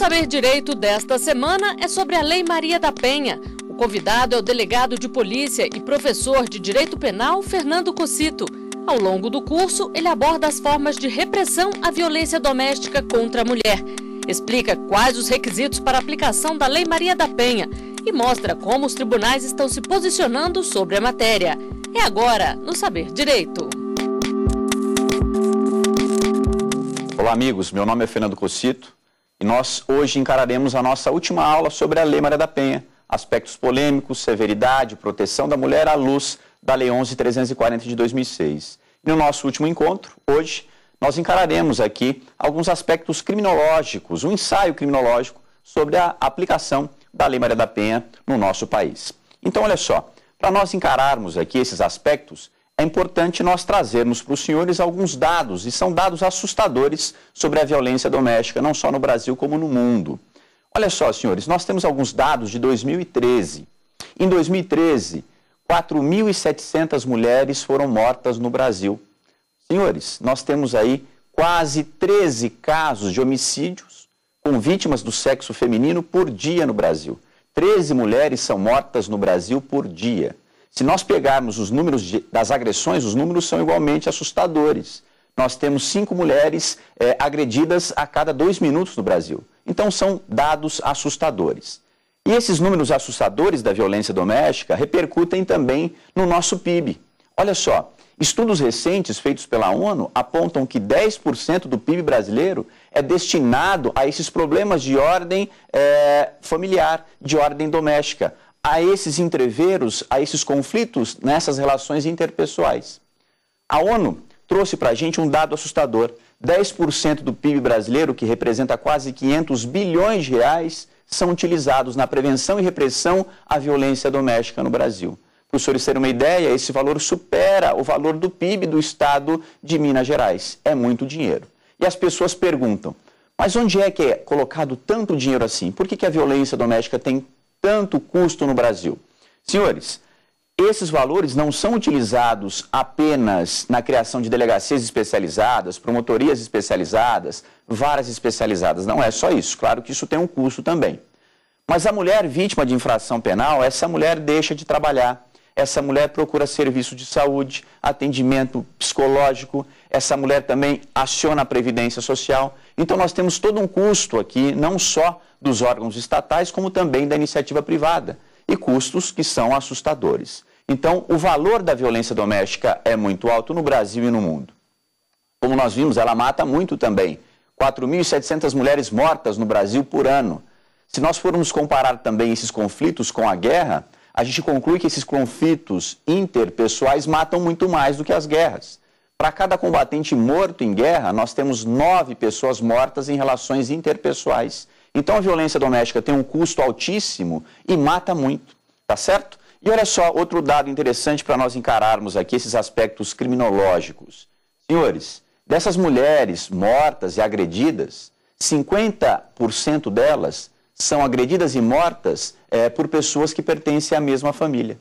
Saber Direito desta semana é sobre a Lei Maria da Penha. O convidado é o delegado de polícia e professor de Direito Penal, Fernando Cocito. Ao longo do curso, ele aborda as formas de repressão à violência doméstica contra a mulher. Explica quais os requisitos para a aplicação da Lei Maria da Penha e mostra como os tribunais estão se posicionando sobre a matéria. É agora no Saber Direito. Olá, amigos. Meu nome é Fernando Cocito e nós hoje encararemos a nossa última aula sobre a Lei Maria da Penha, aspectos polêmicos, severidade, proteção da mulher à luz da Lei 11.340 de 2006. E no nosso último encontro, hoje, nós encararemos aqui alguns aspectos criminológicos, um ensaio criminológico sobre a aplicação da Lei Maria da Penha no nosso país. Então, olha só, para nós encararmos aqui esses aspectos, é importante nós trazermos para os senhores alguns dados, e são dados assustadores sobre a violência doméstica, não só no Brasil como no mundo. Olha só, senhores, nós temos alguns dados de 2013. Em 2013, 4.700 mulheres foram mortas no Brasil. Senhores, nós temos aí quase 13 casos de homicídios com vítimas do sexo feminino por dia no Brasil. 13 mulheres são mortas no Brasil por dia. Se nós pegarmos os números de, das agressões, os números são igualmente assustadores. Nós temos cinco mulheres é, agredidas a cada dois minutos no Brasil. Então, são dados assustadores. E esses números assustadores da violência doméstica repercutem também no nosso PIB. Olha só, estudos recentes feitos pela ONU apontam que 10% do PIB brasileiro é destinado a esses problemas de ordem é, familiar, de ordem doméstica a esses entreveros, a esses conflitos nessas relações interpessoais. A ONU trouxe para a gente um dado assustador. 10% do PIB brasileiro, que representa quase 500 bilhões de reais, são utilizados na prevenção e repressão à violência doméstica no Brasil. Para os senhores terem uma ideia, esse valor supera o valor do PIB do estado de Minas Gerais. É muito dinheiro. E as pessoas perguntam, mas onde é que é colocado tanto dinheiro assim? Por que, que a violência doméstica tem tanto custo no Brasil. Senhores, esses valores não são utilizados apenas na criação de delegacias especializadas, promotorias especializadas, varas especializadas. Não é só isso. Claro que isso tem um custo também. Mas a mulher vítima de infração penal, essa mulher deixa de trabalhar. Essa mulher procura serviço de saúde, atendimento psicológico. Essa mulher também aciona a previdência social. Então nós temos todo um custo aqui, não só dos órgãos estatais, como também da iniciativa privada, e custos que são assustadores. Então, o valor da violência doméstica é muito alto no Brasil e no mundo. Como nós vimos, ela mata muito também. 4.700 mulheres mortas no Brasil por ano. Se nós formos comparar também esses conflitos com a guerra, a gente conclui que esses conflitos interpessoais matam muito mais do que as guerras. Para cada combatente morto em guerra, nós temos nove pessoas mortas em relações interpessoais. Então a violência doméstica tem um custo altíssimo e mata muito, tá certo? E olha só, outro dado interessante para nós encararmos aqui esses aspectos criminológicos. Senhores, dessas mulheres mortas e agredidas, 50% delas são agredidas e mortas é, por pessoas que pertencem à mesma família.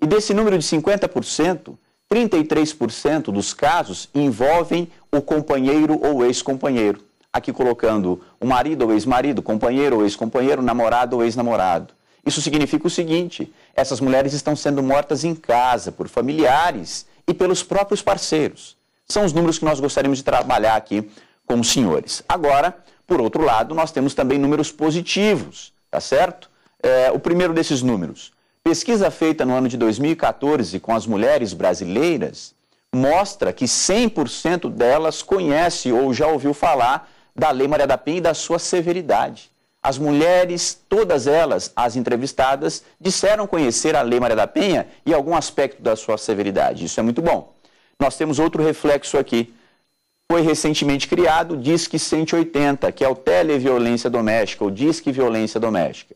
E desse número de 50%, 33% dos casos envolvem o companheiro ou ex-companheiro aqui colocando o marido ou ex-marido, companheiro ou ex-companheiro, namorado ou ex-namorado. Isso significa o seguinte: essas mulheres estão sendo mortas em casa por familiares e pelos próprios parceiros. São os números que nós gostaríamos de trabalhar aqui com os senhores. Agora, por outro lado, nós temos também números positivos, tá certo? É, o primeiro desses números. Pesquisa feita no ano de 2014 com as mulheres brasileiras mostra que 100% delas conhece ou já ouviu falar da Lei Maria da Penha e da sua severidade. As mulheres, todas elas, as entrevistadas, disseram conhecer a Lei Maria da Penha e algum aspecto da sua severidade. Isso é muito bom. Nós temos outro reflexo aqui. Foi recentemente criado o Disque 180, que é o Televiolência Doméstica, ou Disque Violência Doméstica.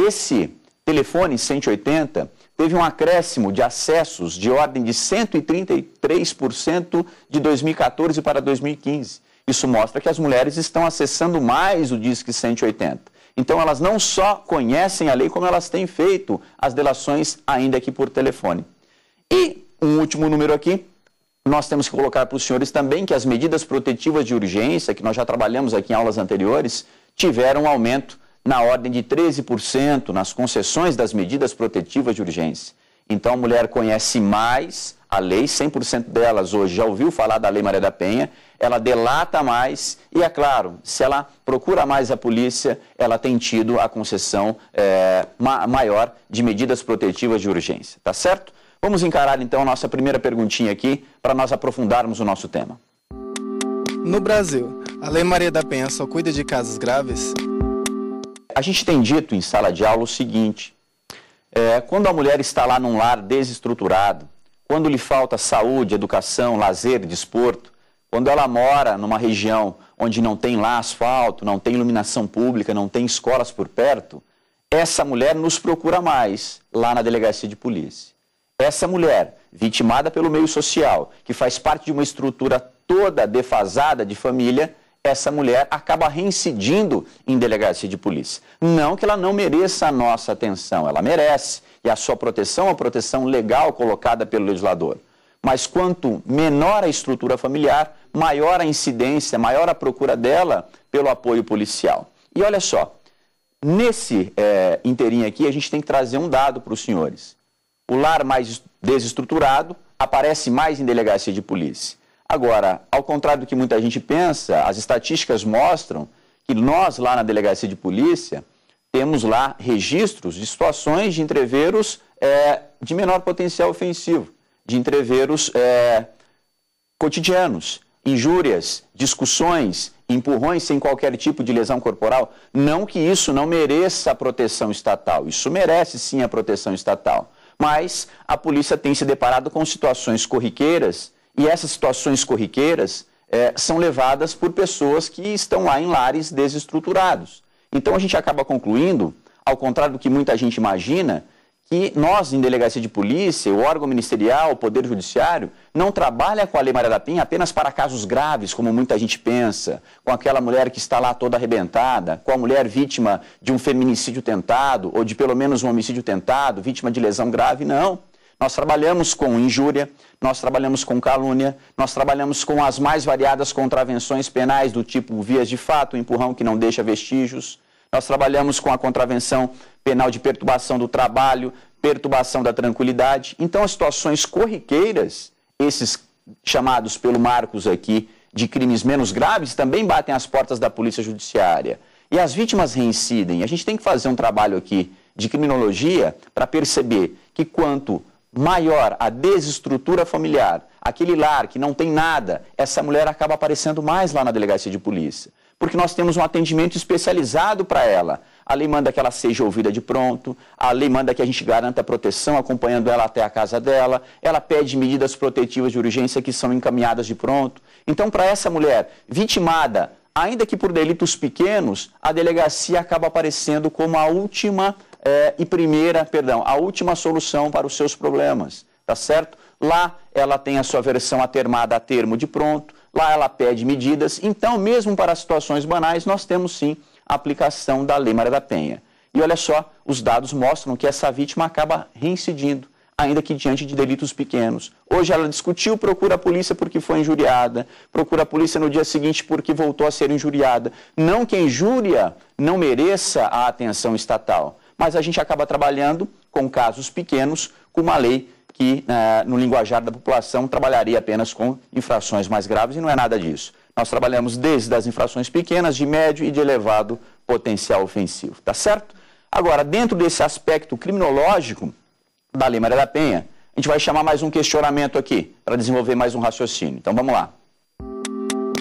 Esse telefone 180 teve um acréscimo de acessos de ordem de 133% de 2014 para 2015. Isso mostra que as mulheres estão acessando mais o Disque 180. Então, elas não só conhecem a lei, como elas têm feito as delações ainda aqui por telefone. E um último número aqui, nós temos que colocar para os senhores também que as medidas protetivas de urgência, que nós já trabalhamos aqui em aulas anteriores, tiveram um aumento na ordem de 13% nas concessões das medidas protetivas de urgência. Então a mulher conhece mais a lei, 100% delas hoje já ouviu falar da Lei Maria da Penha, ela delata mais e, é claro, se ela procura mais a polícia, ela tem tido a concessão é, ma maior de medidas protetivas de urgência, tá certo? Vamos encarar então a nossa primeira perguntinha aqui para nós aprofundarmos o nosso tema. No Brasil, a Lei Maria da Penha só cuida de casos graves? A gente tem dito em sala de aula o seguinte: é, quando a mulher está lá num lar desestruturado, quando lhe falta saúde, educação, lazer, desporto, quando ela mora numa região onde não tem lá asfalto, não tem iluminação pública, não tem escolas por perto, essa mulher nos procura mais lá na delegacia de polícia. Essa mulher, vitimada pelo meio social, que faz parte de uma estrutura toda defasada de família, essa mulher acaba reincidindo em delegacia de polícia. Não que ela não mereça a nossa atenção, ela merece. E a sua proteção é a proteção legal colocada pelo legislador. Mas quanto menor a estrutura familiar, maior a incidência, maior a procura dela pelo apoio policial. E olha só, nesse é, inteirinho aqui, a gente tem que trazer um dado para os senhores. O lar mais desestruturado aparece mais em delegacia de polícia. Agora, ao contrário do que muita gente pensa, as estatísticas mostram que nós, lá na delegacia de polícia, temos lá registros de situações de entreveros é, de menor potencial ofensivo, de entreveros é, cotidianos, injúrias, discussões, empurrões sem qualquer tipo de lesão corporal. Não que isso não mereça a proteção estatal, isso merece sim a proteção estatal. Mas a polícia tem se deparado com situações corriqueiras e essas situações corriqueiras é, são levadas por pessoas que estão lá em lares desestruturados. Então a gente acaba concluindo, ao contrário do que muita gente imagina, que nós, em delegacia de polícia, o órgão ministerial, o Poder Judiciário, não trabalha com a Lei Maria da Penha apenas para casos graves, como muita gente pensa, com aquela mulher que está lá toda arrebentada, com a mulher vítima de um feminicídio tentado, ou de pelo menos um homicídio tentado, vítima de lesão grave, não. Nós trabalhamos com injúria, nós trabalhamos com calúnia, nós trabalhamos com as mais variadas contravenções penais do tipo vias de fato, empurrão que não deixa vestígios. Nós trabalhamos com a contravenção penal de perturbação do trabalho, perturbação da tranquilidade. Então, as situações corriqueiras, esses chamados pelo Marcos aqui de crimes menos graves, também batem as portas da Polícia Judiciária. E as vítimas reincidem. A gente tem que fazer um trabalho aqui de criminologia para perceber que quanto maior a desestrutura familiar, aquele lar que não tem nada, essa mulher acaba aparecendo mais lá na delegacia de polícia. Porque nós temos um atendimento especializado para ela. A lei manda que ela seja ouvida de pronto, a lei manda que a gente garanta a proteção acompanhando ela até a casa dela, ela pede medidas protetivas de urgência que são encaminhadas de pronto. Então, para essa mulher vitimada, ainda que por delitos pequenos, a delegacia acaba aparecendo como a última é, e primeira, perdão, a última solução para os seus problemas, tá certo? Lá ela tem a sua versão atermada a termo de pronto, lá ela pede medidas. Então, mesmo para situações banais, nós temos sim a aplicação da Lei Maria da Penha. E olha só, os dados mostram que essa vítima acaba reincidindo, ainda que diante de delitos pequenos. Hoje ela discutiu, procura a polícia porque foi injuriada, procura a polícia no dia seguinte porque voltou a ser injuriada. Não que a injúria não mereça a atenção estatal, mas a gente acaba trabalhando com casos pequenos, com uma lei que, eh, no linguajar da população, trabalharia apenas com infrações mais graves, e não é nada disso. Nós trabalhamos desde as infrações pequenas, de médio e de elevado potencial ofensivo, tá certo? Agora, dentro desse aspecto criminológico da Lei Maria da Penha, a gente vai chamar mais um questionamento aqui, para desenvolver mais um raciocínio. Então, vamos lá.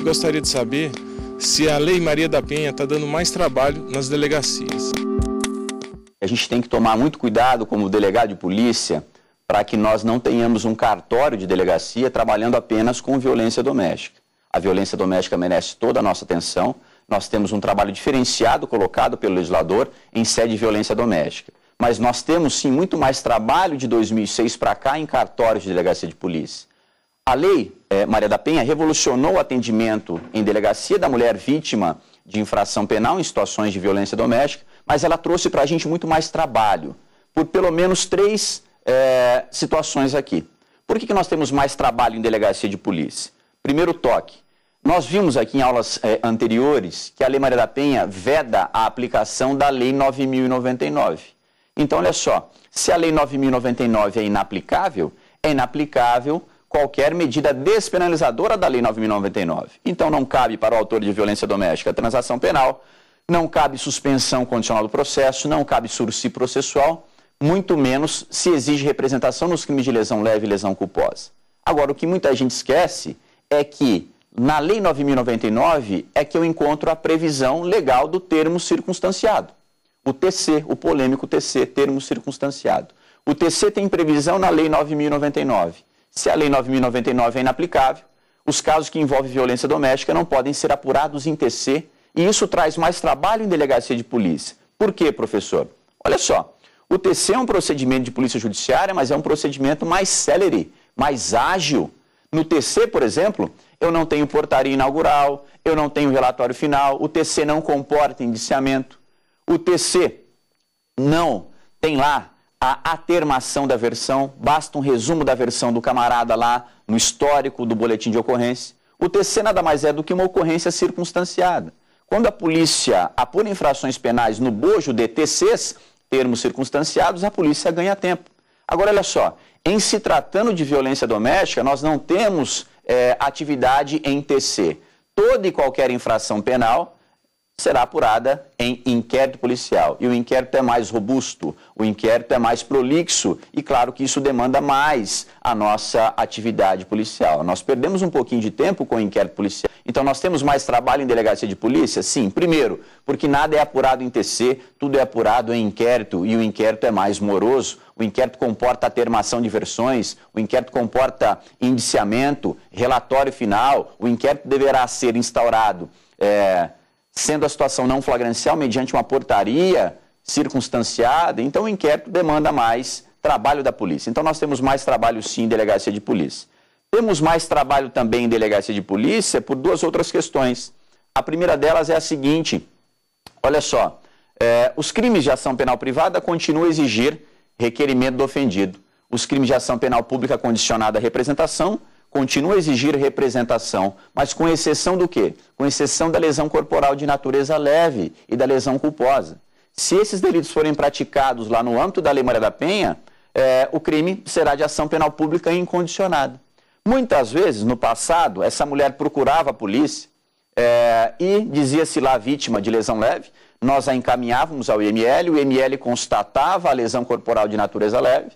Gostaria de saber se a Lei Maria da Penha está dando mais trabalho nas delegacias. A gente tem que tomar muito cuidado como delegado de polícia para que nós não tenhamos um cartório de delegacia trabalhando apenas com violência doméstica. A violência doméstica merece toda a nossa atenção. Nós temos um trabalho diferenciado colocado pelo legislador em sede de violência doméstica. Mas nós temos sim muito mais trabalho de 2006 para cá em cartórios de delegacia de polícia. A lei eh, Maria da Penha revolucionou o atendimento em delegacia da mulher vítima de infração penal em situações de violência doméstica, mas ela trouxe para a gente muito mais trabalho, por pelo menos três é, situações aqui. Por que, que nós temos mais trabalho em delegacia de polícia? Primeiro toque. Nós vimos aqui em aulas eh, anteriores que a Lei Maria da Penha veda a aplicação da Lei 9.099. Então, olha só, se a Lei 9.099 é inaplicável, é inaplicável qualquer medida despenalizadora da Lei 9.099. Então, não cabe para o autor de violência doméstica transação penal, não cabe suspensão condicional do processo, não cabe sursi processual, muito menos se exige representação nos crimes de lesão leve e lesão culposa. Agora, o que muita gente esquece é que na Lei 9.099 é que eu encontro a previsão legal do termo circunstanciado. O TC, o polêmico TC, termo circunstanciado. O TC tem previsão na Lei 9.099. Se a Lei 9.099 é inaplicável, os casos que envolvem violência doméstica não podem ser apurados em TC e isso traz mais trabalho em delegacia de polícia. Por quê, professor? Olha só, o TC é um procedimento de polícia judiciária, mas é um procedimento mais célere, mais ágil. No TC, por exemplo, eu não tenho portaria inaugural, eu não tenho relatório final, o TC não comporta indiciamento, o TC não tem lá a atermação da versão, basta um resumo da versão do camarada lá no histórico do boletim de ocorrência. O TC nada mais é do que uma ocorrência circunstanciada. Quando a polícia apura infrações penais no bojo de TCs, termos circunstanciados, a polícia ganha tempo. Agora, olha só, em se tratando de violência doméstica, nós não temos é, atividade em TC. Toda e qualquer infração penal será apurada em inquérito policial. E o inquérito é mais robusto, o inquérito é mais prolixo e, claro, que isso demanda mais a nossa atividade policial. Nós perdemos um pouquinho de tempo com o inquérito policial. Então, nós temos mais trabalho em delegacia de polícia? Sim. Primeiro, porque nada é apurado em TC, tudo é apurado em inquérito e o inquérito é mais moroso. O inquérito comporta atermação de versões, o inquérito comporta indiciamento, relatório final, o inquérito deverá ser instaurado. É, sendo a situação não flagrancial mediante uma portaria circunstanciada, então o inquérito demanda mais trabalho da polícia. Então nós temos mais trabalho sim em delegacia de polícia. Temos mais trabalho também em delegacia de polícia por duas outras questões. A primeira delas é a seguinte: olha só, é, os crimes de ação penal privada continuam a exigir requerimento do ofendido. Os crimes de ação penal pública condicionada à representação continua a exigir representação, mas com exceção do quê? Com exceção da lesão corporal de natureza leve e da lesão culposa. Se esses delitos forem praticados lá no âmbito da Lei Maria da Penha, é, o crime será de ação penal pública incondicionada. Muitas vezes, no passado, essa mulher procurava a polícia é, e dizia-se lá vítima de lesão leve, nós a encaminhávamos ao IML, o IML constatava a lesão corporal de natureza leve,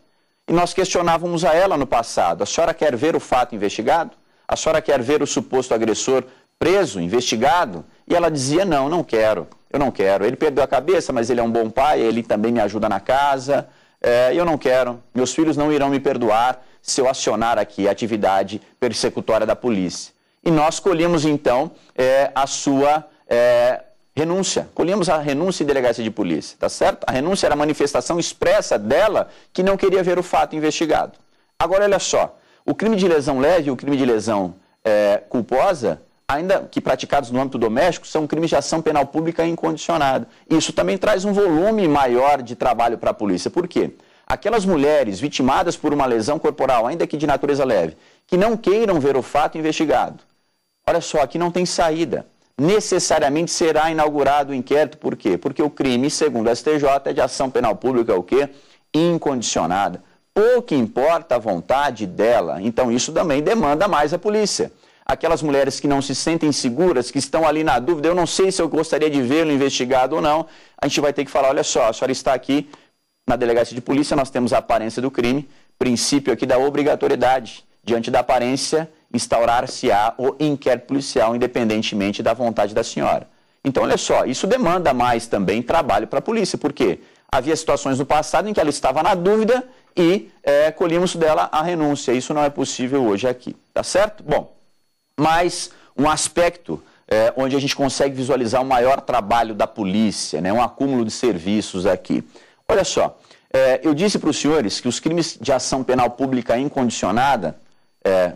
e nós questionávamos a ela no passado: a senhora quer ver o fato investigado? A senhora quer ver o suposto agressor preso, investigado? E ela dizia: não, não quero, eu não quero. Ele perdeu a cabeça, mas ele é um bom pai, ele também me ajuda na casa. É, eu não quero, meus filhos não irão me perdoar se eu acionar aqui a atividade persecutória da polícia. E nós colhemos então é, a sua é, renúncia. Colhemos a renúncia em delegacia de polícia, tá certo? A renúncia era a manifestação expressa dela que não queria ver o fato investigado. Agora, olha só, o crime de lesão leve e o crime de lesão é, culposa, ainda que praticados no âmbito doméstico, são crimes de ação penal pública incondicionada. Isso também traz um volume maior de trabalho para a polícia. Por quê? Aquelas mulheres vitimadas por uma lesão corporal, ainda que de natureza leve, que não queiram ver o fato investigado, olha só, aqui não tem saída necessariamente será inaugurado o inquérito. Por quê? Porque o crime, segundo a STJ, é de ação penal pública o quê? Incondicionada. Pouco importa a vontade dela. Então, isso também demanda mais a polícia. Aquelas mulheres que não se sentem seguras, que estão ali na dúvida, eu não sei se eu gostaria de vê-lo investigado ou não, a gente vai ter que falar, olha só, a senhora está aqui na delegacia de polícia, nós temos a aparência do crime, princípio aqui da obrigatoriedade. Diante da aparência, instaurar-se-á o inquérito policial, independentemente da vontade da senhora. Então, olha só, isso demanda mais também trabalho para a polícia, porque havia situações no passado em que ela estava na dúvida e é, colhimos dela a renúncia. Isso não é possível hoje aqui, tá certo? Bom, mais um aspecto é, onde a gente consegue visualizar o maior trabalho da polícia, né, um acúmulo de serviços aqui. Olha só, é, eu disse para os senhores que os crimes de ação penal pública incondicionada, é,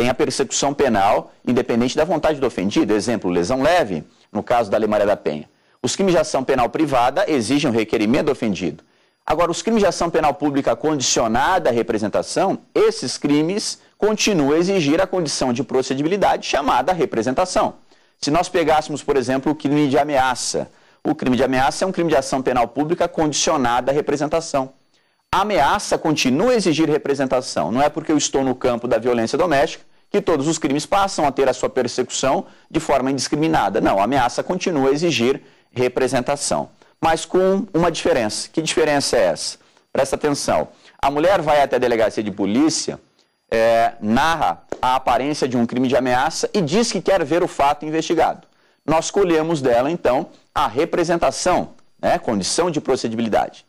tem a persecução penal, independente da vontade do ofendido. Exemplo, lesão leve, no caso da Lei Maria da Penha. Os crimes de ação penal privada exigem o requerimento do ofendido. Agora, os crimes de ação penal pública condicionada à representação, esses crimes continua a exigir a condição de procedibilidade chamada representação. Se nós pegássemos, por exemplo, o crime de ameaça, o crime de ameaça é um crime de ação penal pública condicionada à representação. A ameaça continua a exigir representação. Não é porque eu estou no campo da violência doméstica que todos os crimes passam a ter a sua persecução de forma indiscriminada. Não, a ameaça continua a exigir representação. Mas com uma diferença. Que diferença é essa? Presta atenção. A mulher vai até a delegacia de polícia, é, narra a aparência de um crime de ameaça e diz que quer ver o fato investigado. Nós colhemos dela, então, a representação, né, condição de procedibilidade.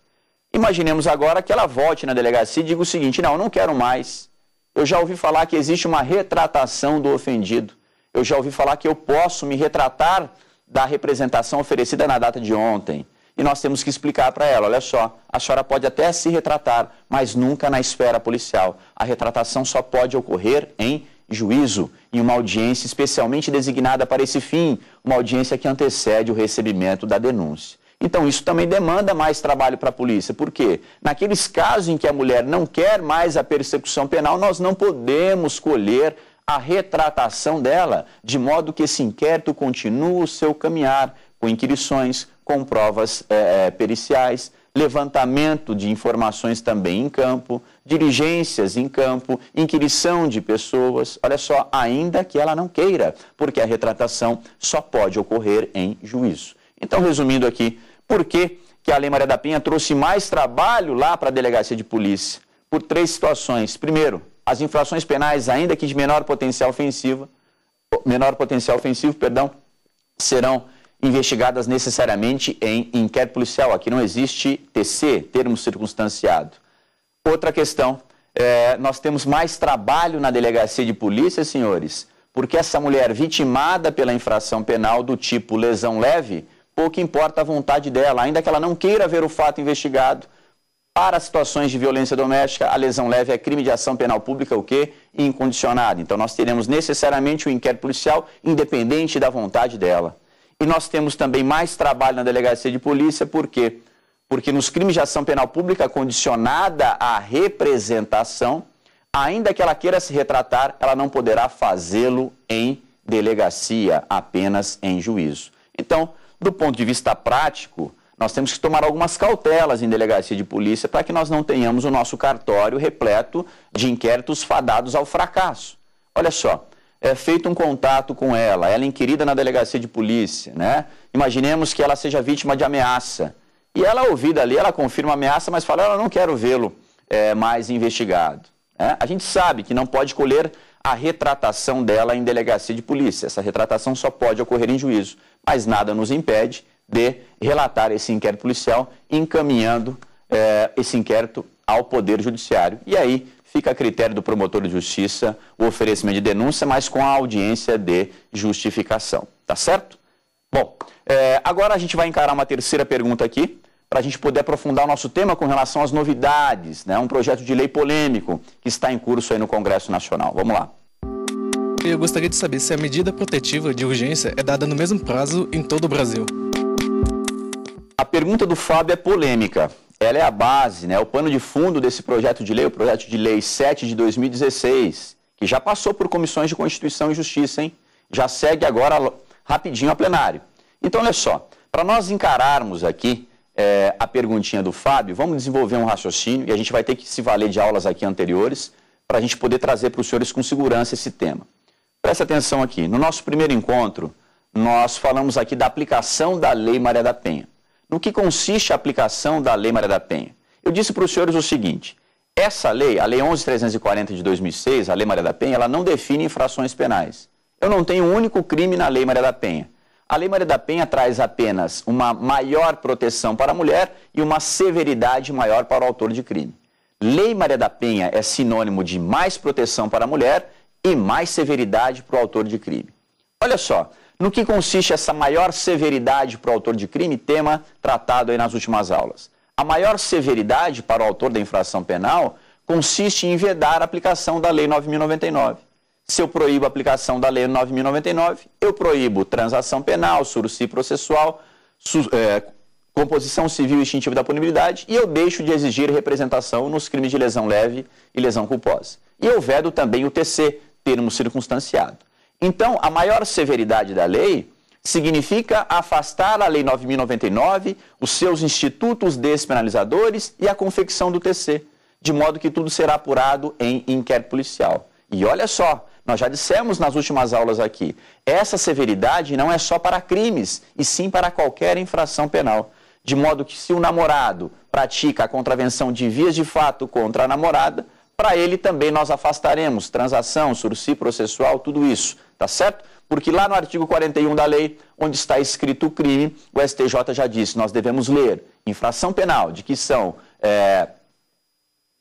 Imaginemos agora que ela volte na delegacia e diga o seguinte: não, não quero mais. Eu já ouvi falar que existe uma retratação do ofendido. Eu já ouvi falar que eu posso me retratar da representação oferecida na data de ontem. E nós temos que explicar para ela: olha só, a senhora pode até se retratar, mas nunca na esfera policial. A retratação só pode ocorrer em juízo, em uma audiência especialmente designada para esse fim, uma audiência que antecede o recebimento da denúncia. Então, isso também demanda mais trabalho para a polícia. Por quê? Naqueles casos em que a mulher não quer mais a persecução penal, nós não podemos colher a retratação dela, de modo que esse inquérito continue o seu caminhar, com inquirições, com provas é, periciais, levantamento de informações também em campo, diligências em campo, inquirição de pessoas. Olha só, ainda que ela não queira, porque a retratação só pode ocorrer em juízo. Então, resumindo aqui, por que, que a Lei Maria da Penha trouxe mais trabalho lá para a delegacia de polícia? Por três situações. Primeiro, as infrações penais, ainda que de menor potencial ofensivo, menor potencial ofensivo, perdão, serão investigadas necessariamente em inquérito policial. Aqui não existe TC, termo circunstanciado. Outra questão, é, nós temos mais trabalho na delegacia de polícia, senhores, porque essa mulher vitimada pela infração penal do tipo lesão leve pouco importa a vontade dela, ainda que ela não queira ver o fato investigado. Para situações de violência doméstica, a lesão leve é crime de ação penal pública, o quê? Incondicionado. Então, nós teremos necessariamente o um inquérito policial independente da vontade dela. E nós temos também mais trabalho na delegacia de polícia, por quê? Porque nos crimes de ação penal pública condicionada à representação, ainda que ela queira se retratar, ela não poderá fazê-lo em delegacia, apenas em juízo. Então, do ponto de vista prático, nós temos que tomar algumas cautelas em delegacia de polícia para que nós não tenhamos o nosso cartório repleto de inquéritos fadados ao fracasso. Olha só, é feito um contato com ela, ela é inquirida na delegacia de polícia, né? Imaginemos que ela seja vítima de ameaça. E ela, ouvida ali, ela confirma a ameaça, mas fala, eu não quero vê-lo é, mais investigado. Né? A gente sabe que não pode colher a retratação dela em delegacia de polícia. Essa retratação só pode ocorrer em juízo mas nada nos impede de relatar esse inquérito policial, encaminhando eh, esse inquérito ao Poder Judiciário. E aí fica a critério do promotor de justiça o oferecimento de denúncia, mas com a audiência de justificação. Tá certo? Bom, eh, agora a gente vai encarar uma terceira pergunta aqui, para a gente poder aprofundar o nosso tema com relação às novidades, né? um projeto de lei polêmico que está em curso aí no Congresso Nacional. Vamos lá. Eu gostaria de saber se a medida protetiva de urgência é dada no mesmo prazo em todo o Brasil. A pergunta do Fábio é polêmica. Ela é a base, né, o pano de fundo desse projeto de lei, o projeto de lei 7 de 2016, que já passou por comissões de Constituição e Justiça, hein? Já segue agora rapidinho a plenário. Então, olha só, para nós encararmos aqui é, a perguntinha do Fábio, vamos desenvolver um raciocínio e a gente vai ter que se valer de aulas aqui anteriores para a gente poder trazer para os senhores com segurança esse tema. Preste atenção aqui. No nosso primeiro encontro, nós falamos aqui da aplicação da Lei Maria da Penha. No que consiste a aplicação da Lei Maria da Penha? Eu disse para os senhores o seguinte: essa lei, a Lei 11.340 de 2006, a Lei Maria da Penha, ela não define infrações penais. Eu não tenho um único crime na Lei Maria da Penha. A Lei Maria da Penha traz apenas uma maior proteção para a mulher e uma severidade maior para o autor de crime. Lei Maria da Penha é sinônimo de mais proteção para a mulher e mais severidade para o autor de crime. Olha só, no que consiste essa maior severidade para o autor de crime, tema tratado aí nas últimas aulas. A maior severidade para o autor da infração penal consiste em vedar a aplicação da Lei 9.099. Se eu proíbo a aplicação da Lei 9.099, eu proíbo transação penal, sursi processual, su, é, composição civil extintiva da punibilidade e eu deixo de exigir representação nos crimes de lesão leve e lesão culposa. E eu vedo também o TC, termo circunstanciado. Então, a maior severidade da lei significa afastar a Lei 9.099, os seus institutos despenalizadores e a confecção do TC, de modo que tudo será apurado em inquérito policial. E olha só, nós já dissemos nas últimas aulas aqui, essa severidade não é só para crimes, e sim para qualquer infração penal. De modo que se o namorado pratica a contravenção de vias de fato contra a namorada, para ele também nós afastaremos transação, sursi processual, tudo isso, tá certo? Porque lá no artigo 41 da lei, onde está escrito o crime, o STJ já disse, nós devemos ler infração penal, de que são é,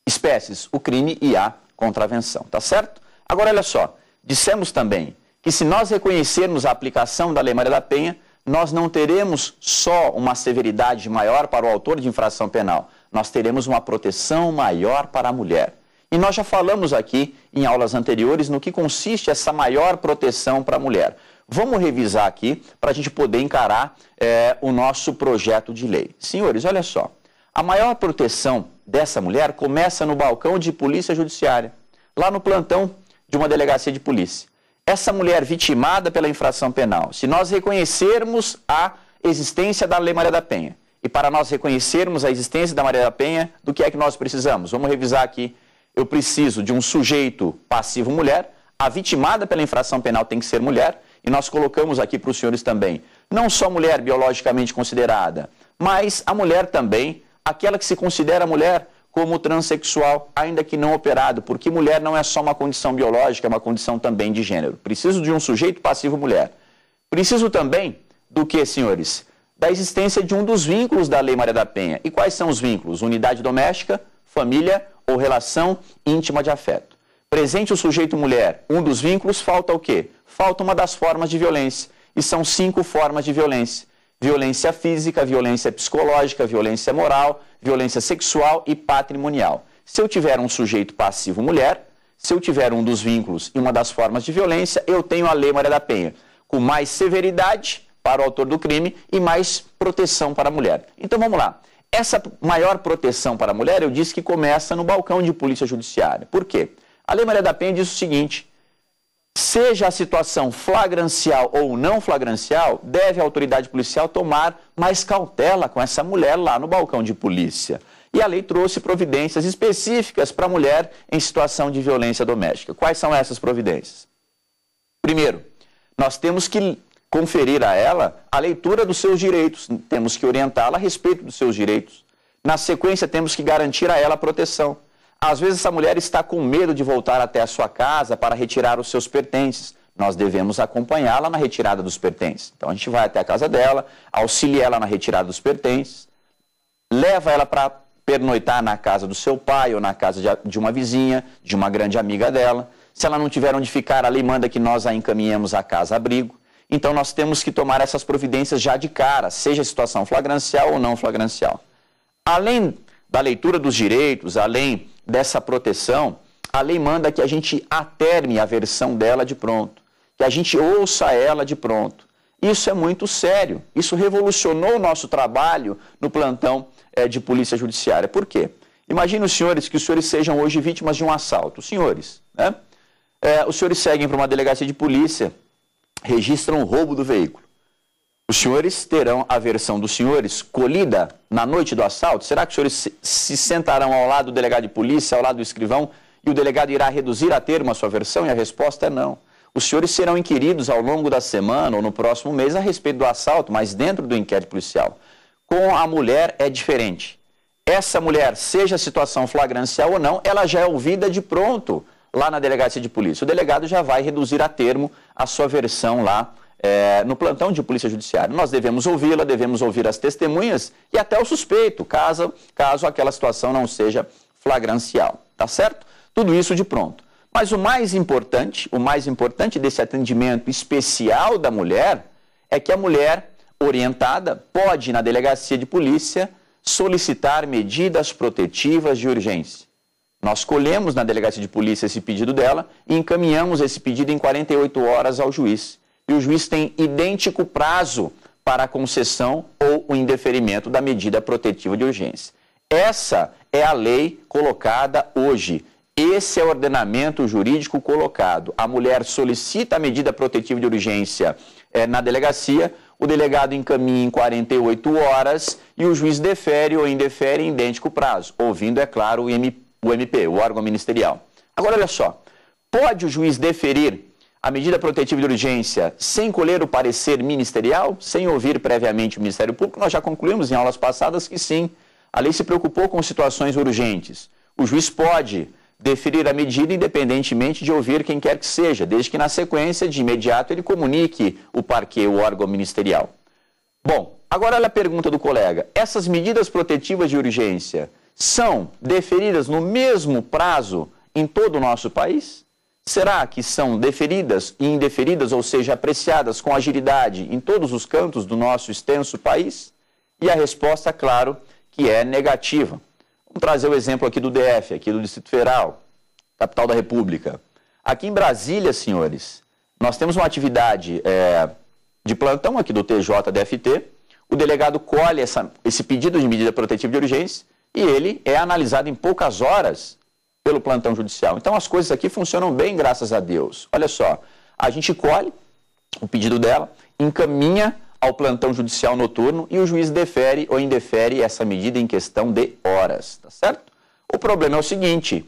espécies o crime e a contravenção, tá certo? Agora, olha só, dissemos também que se nós reconhecermos a aplicação da Lei Maria da Penha, nós não teremos só uma severidade maior para o autor de infração penal, nós teremos uma proteção maior para a mulher. E nós já falamos aqui em aulas anteriores no que consiste essa maior proteção para a mulher. Vamos revisar aqui para a gente poder encarar é, o nosso projeto de lei. Senhores, olha só. A maior proteção dessa mulher começa no balcão de polícia judiciária, lá no plantão de uma delegacia de polícia essa mulher vitimada pela infração penal, se nós reconhecermos a existência da Lei Maria da Penha, e para nós reconhecermos a existência da Maria da Penha, do que é que nós precisamos? Vamos revisar aqui. Eu preciso de um sujeito passivo mulher, a vitimada pela infração penal tem que ser mulher, e nós colocamos aqui para os senhores também, não só mulher biologicamente considerada, mas a mulher também, aquela que se considera mulher como transexual, ainda que não operado, porque mulher não é só uma condição biológica, é uma condição também de gênero. Preciso de um sujeito passivo mulher. Preciso também do que, senhores? Da existência de um dos vínculos da Lei Maria da Penha. E quais são os vínculos? Unidade doméstica, família ou relação íntima de afeto. Presente o sujeito mulher, um dos vínculos, falta o quê? Falta uma das formas de violência. E são cinco formas de violência violência física, violência psicológica, violência moral, violência sexual e patrimonial. Se eu tiver um sujeito passivo mulher, se eu tiver um dos vínculos e uma das formas de violência, eu tenho a Lei Maria da Penha, com mais severidade para o autor do crime e mais proteção para a mulher. Então vamos lá. Essa maior proteção para a mulher, eu disse que começa no balcão de polícia judiciária. Por quê? A Lei Maria da Penha diz o seguinte: Seja a situação flagrancial ou não flagrancial, deve a autoridade policial tomar mais cautela com essa mulher lá no balcão de polícia. E a lei trouxe providências específicas para a mulher em situação de violência doméstica. Quais são essas providências? Primeiro, nós temos que conferir a ela a leitura dos seus direitos, temos que orientá-la a respeito dos seus direitos. Na sequência, temos que garantir a ela proteção. Às vezes essa mulher está com medo de voltar até a sua casa para retirar os seus pertences. Nós devemos acompanhá-la na retirada dos pertences. Então a gente vai até a casa dela, auxilia ela na retirada dos pertences, leva ela para pernoitar na casa do seu pai ou na casa de uma vizinha, de uma grande amiga dela. Se ela não tiver onde ficar, a lei manda que nós a encaminhemos à casa abrigo. Então nós temos que tomar essas providências já de cara, seja situação flagrancial ou não flagrancial. Além da leitura dos direitos, além dessa proteção, a lei manda que a gente aterme a versão dela de pronto, que a gente ouça ela de pronto. Isso é muito sério. Isso revolucionou o nosso trabalho no plantão é, de polícia judiciária. Por quê? Imagine os senhores que os senhores sejam hoje vítimas de um assalto. Senhores, né? É, os senhores seguem para uma delegacia de polícia, registram o roubo do veículo. Os senhores terão a versão dos senhores colhida na noite do assalto? Será que os senhores se, se sentarão ao lado do delegado de polícia, ao lado do escrivão, e o delegado irá reduzir a termo a sua versão? E a resposta é não. Os senhores serão inquiridos ao longo da semana ou no próximo mês a respeito do assalto, mas dentro do inquérito policial. Com a mulher é diferente. Essa mulher, seja a situação flagrancial ou não, ela já é ouvida de pronto lá na delegacia de polícia. O delegado já vai reduzir a termo a sua versão lá é, no plantão de polícia judiciária. Nós devemos ouvi-la, devemos ouvir as testemunhas e até o suspeito, caso, caso aquela situação não seja flagrancial. Tá certo? Tudo isso de pronto. Mas o mais importante, o mais importante desse atendimento especial da mulher é que a mulher orientada pode, na delegacia de polícia, solicitar medidas protetivas de urgência. Nós colhemos na delegacia de polícia esse pedido dela e encaminhamos esse pedido em 48 horas ao juiz e o juiz tem idêntico prazo para a concessão ou o indeferimento da medida protetiva de urgência. Essa é a lei colocada hoje Esse é o ordenamento jurídico colocado. A mulher solicita a medida protetiva de urgência é, na delegacia, o delegado encaminha em 48 horas e o juiz defere ou indefere em idêntico prazo, ouvindo, é claro, o, MP, o órgão ministerial. Agora, olha só, pode o juiz deferir a medida protetiva de urgência sem colher o parecer ministerial, sem ouvir previamente o Ministério Público? Nós já concluímos em aulas passadas que sim. A lei se preocupou com situações urgentes. O juiz pode deferir a medida independentemente de ouvir quem quer que seja, desde que na sequência, de imediato, ele comunique o parquê, o órgão ministerial. Bom, agora olha a pergunta do colega. Essas medidas protetivas de urgência são deferidas no mesmo prazo em todo o nosso país? Será que são deferidas e indeferidas, ou seja, apreciadas com agilidade em todos os cantos do nosso extenso país? E a resposta, claro, que é negativa. Vamos trazer o exemplo aqui do DF, aqui do Distrito Federal, capital da República. Aqui em Brasília, senhores, nós temos uma atividade é, de plantão aqui do TJ-DFT. O delegado colhe essa, esse pedido de medida protetiva de urgência e ele é analisado em poucas horas pelo plantão judicial. Então as coisas aqui funcionam bem, graças a Deus. Olha só, a gente colhe o pedido dela, encaminha ao plantão judicial noturno e o juiz defere ou indefere essa medida em questão de horas, tá certo? O problema é o seguinte,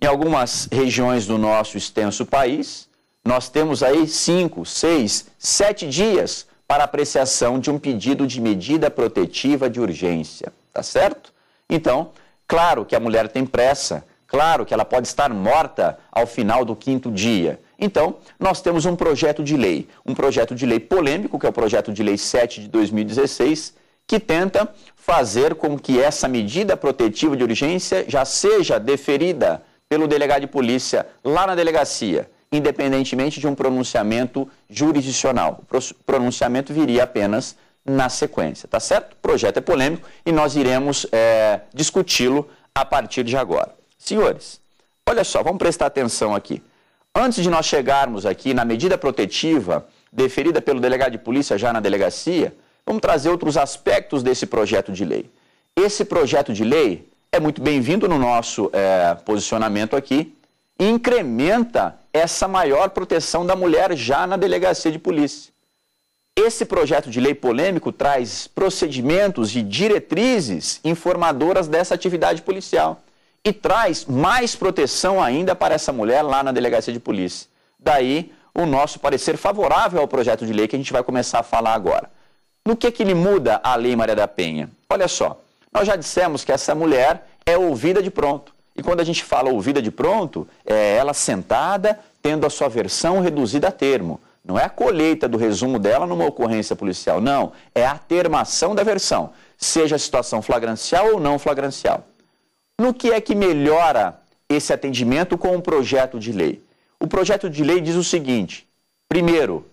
em algumas regiões do nosso extenso país, nós temos aí cinco, seis, sete dias para apreciação de um pedido de medida protetiva de urgência, tá certo? Então, claro que a mulher tem pressa, claro que ela pode estar morta ao final do quinto dia, então, nós temos um projeto de lei, um projeto de lei polêmico, que é o projeto de lei 7 de 2016, que tenta fazer com que essa medida protetiva de urgência já seja deferida pelo delegado de polícia lá na delegacia, independentemente de um pronunciamento jurisdicional. O pronunciamento viria apenas na sequência, tá certo? O projeto é polêmico e nós iremos é, discuti-lo a partir de agora. Senhores, olha só, vamos prestar atenção aqui. Antes de nós chegarmos aqui na medida protetiva deferida pelo delegado de polícia já na delegacia, vamos trazer outros aspectos desse projeto de lei. Esse projeto de lei é muito bem-vindo no nosso é, posicionamento aqui e incrementa essa maior proteção da mulher já na delegacia de polícia. Esse projeto de lei polêmico traz procedimentos e diretrizes informadoras dessa atividade policial e traz mais proteção ainda para essa mulher lá na delegacia de polícia. Daí o nosso parecer favorável ao projeto de lei que a gente vai começar a falar agora. No que, que ele muda a Lei Maria da Penha? Olha só, nós já dissemos que essa mulher é ouvida de pronto. E quando a gente fala ouvida de pronto, é ela sentada, tendo a sua versão reduzida a termo. Não é a colheita do resumo dela numa ocorrência policial, não. É a termação da versão, seja a situação flagrancial ou não flagrancial. No que é que melhora esse atendimento com o um projeto de lei? O projeto de lei diz o seguinte: primeiro,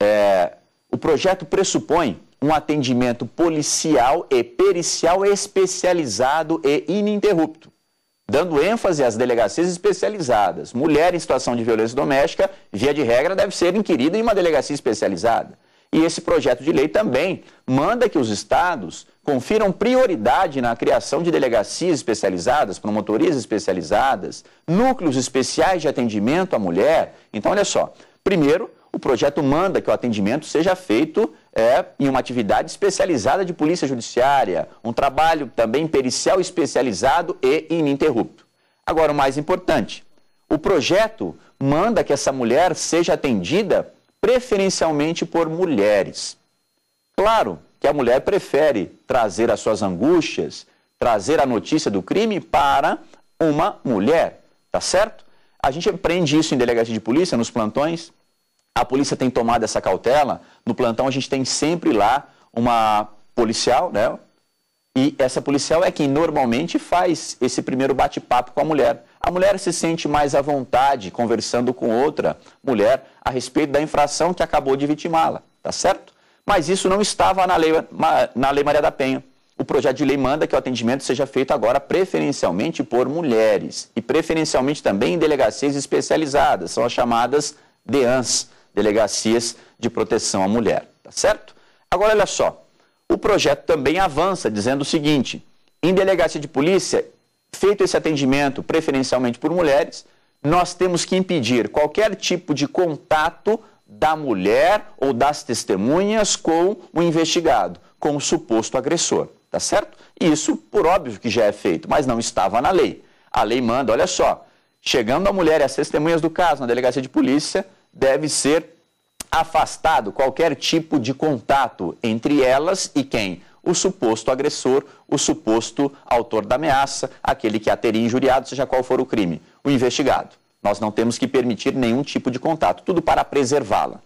é, o projeto pressupõe um atendimento policial e pericial especializado e ininterrupto, dando ênfase às delegacias especializadas. Mulher em situação de violência doméstica, via de regra, deve ser inquirida em uma delegacia especializada. E esse projeto de lei também manda que os estados confiram prioridade na criação de delegacias especializadas, promotorias especializadas, núcleos especiais de atendimento à mulher. Então, olha só, primeiro, o projeto manda que o atendimento seja feito é, em uma atividade especializada de polícia judiciária, um trabalho também pericial especializado e ininterrupto. Agora, o mais importante, o projeto manda que essa mulher seja atendida preferencialmente por mulheres. Claro, que a mulher prefere trazer as suas angústias, trazer a notícia do crime para uma mulher, tá certo? A gente aprende isso em delegacia de polícia, nos plantões. A polícia tem tomado essa cautela. No plantão a gente tem sempre lá uma policial, né? E essa policial é quem normalmente faz esse primeiro bate-papo com a mulher. A mulher se sente mais à vontade conversando com outra mulher a respeito da infração que acabou de vitimá-la, tá certo? Mas isso não estava na lei, na lei Maria da Penha. O projeto de lei manda que o atendimento seja feito agora preferencialmente por mulheres e preferencialmente também em delegacias especializadas, são as chamadas DEANS, Delegacias de Proteção à Mulher, tá certo? Agora olha só, o projeto também avança dizendo o seguinte: em delegacia de polícia feito esse atendimento preferencialmente por mulheres, nós temos que impedir qualquer tipo de contato da mulher ou das testemunhas com o investigado, com o suposto agressor, tá certo? Isso, por óbvio que já é feito, mas não estava na lei. A lei manda, olha só, chegando a mulher e as testemunhas do caso na delegacia de polícia, deve ser afastado qualquer tipo de contato entre elas e quem? O suposto agressor, o suposto autor da ameaça, aquele que a teria injuriado, seja qual for o crime, o investigado. Nós não temos que permitir nenhum tipo de contato, tudo para preservá-la.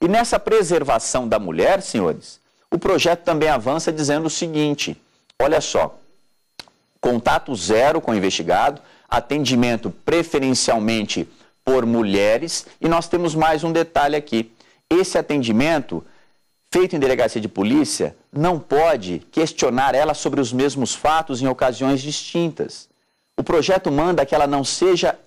E nessa preservação da mulher, senhores, o projeto também avança dizendo o seguinte: olha só, contato zero com o investigado, atendimento preferencialmente por mulheres, e nós temos mais um detalhe aqui. Esse atendimento feito em delegacia de polícia não pode questionar ela sobre os mesmos fatos em ocasiões distintas. O projeto manda que ela não seja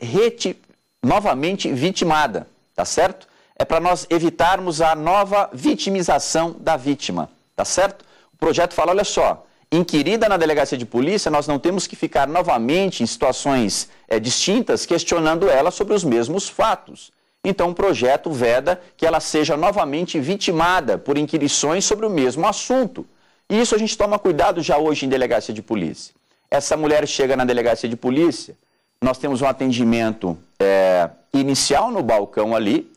novamente vitimada, tá certo? É para nós evitarmos a nova vitimização da vítima, tá certo? O projeto fala, olha só, inquirida na delegacia de polícia, nós não temos que ficar novamente em situações é, distintas questionando ela sobre os mesmos fatos. Então, o projeto veda que ela seja novamente vitimada por inquirições sobre o mesmo assunto. E isso a gente toma cuidado já hoje em delegacia de polícia. Essa mulher chega na delegacia de polícia, nós temos um atendimento é, inicial no balcão ali,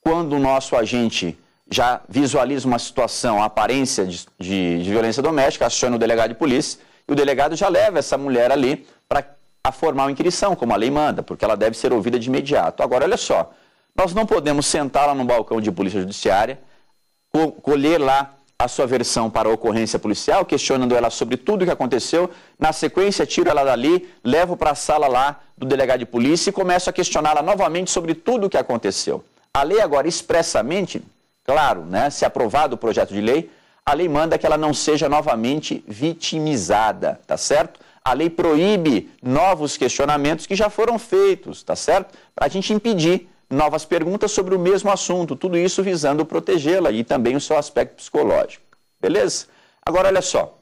quando o nosso agente já visualiza uma situação, a aparência de, de, de violência doméstica, aciona o delegado de polícia, e o delegado já leva essa mulher ali para a formar uma inquirição, como a lei manda, porque ela deve ser ouvida de imediato. Agora, olha só, nós não podemos sentá-la no balcão de polícia judiciária, colher lá a sua versão para a ocorrência policial, questionando ela sobre tudo o que aconteceu. Na sequência, tiro ela dali, levo para a sala lá do delegado de polícia e começo a questioná-la novamente sobre tudo o que aconteceu. A lei agora expressamente Claro, né, se aprovado o projeto de lei, a lei manda que ela não seja novamente vitimizada, tá certo? A lei proíbe novos questionamentos que já foram feitos, tá certo? Para a gente impedir novas perguntas sobre o mesmo assunto, tudo isso visando protegê-la e também o seu aspecto psicológico. Beleza? Agora, olha só.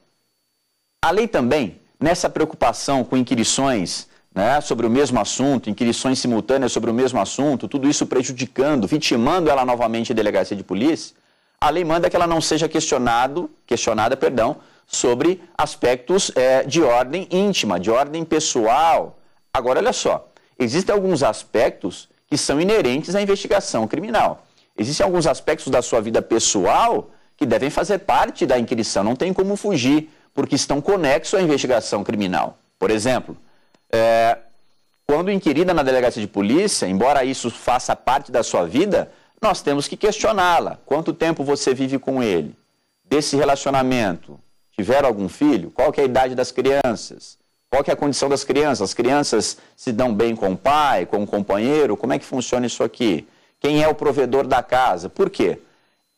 A lei também, nessa preocupação com inquirições né, sobre o mesmo assunto, inquirições simultâneas sobre o mesmo assunto, tudo isso prejudicando, vitimando ela novamente em delegacia de polícia, a lei manda que ela não seja questionado, questionada perdão, sobre aspectos é, de ordem íntima, de ordem pessoal. Agora, olha só, existem alguns aspectos que são inerentes à investigação criminal. Existem alguns aspectos da sua vida pessoal que devem fazer parte da inquirição, não tem como fugir, porque estão conexos à investigação criminal. Por exemplo, é, quando inquirida na delegacia de polícia, embora isso faça parte da sua vida, nós temos que questioná-la. Quanto tempo você vive com ele? Desse relacionamento, tiveram algum filho? Qual é a idade das crianças? Qual é a condição das crianças? As crianças se dão bem com o pai, com o companheiro? Como é que funciona isso aqui? Quem é o provedor da casa? Por quê?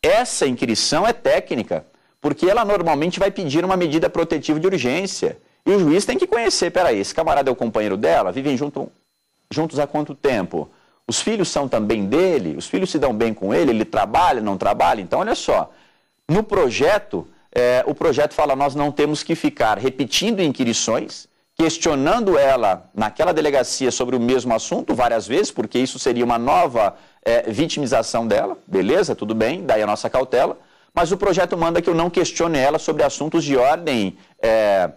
Essa inquirição é técnica, porque ela normalmente vai pedir uma medida protetiva de urgência. E o juiz tem que conhecer, peraí, esse camarada é o companheiro dela, vivem junto, juntos há quanto tempo? Os filhos são também dele? Os filhos se dão bem com ele? Ele trabalha, não trabalha? Então, olha só, no projeto, é, o projeto fala nós não temos que ficar repetindo inquirições, questionando ela naquela delegacia sobre o mesmo assunto várias vezes, porque isso seria uma nova é, vitimização dela, beleza, tudo bem, daí a nossa cautela, mas o projeto manda que eu não questione ela sobre assuntos de ordem é,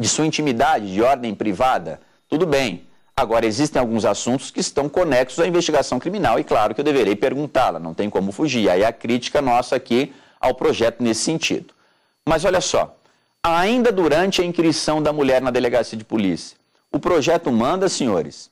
de sua intimidade, de ordem privada, tudo bem. Agora, existem alguns assuntos que estão conexos à investigação criminal e, claro, que eu deverei perguntá-la, não tem como fugir. Aí a crítica nossa aqui ao projeto nesse sentido. Mas olha só, ainda durante a inquirição da mulher na delegacia de polícia, o projeto manda, senhores,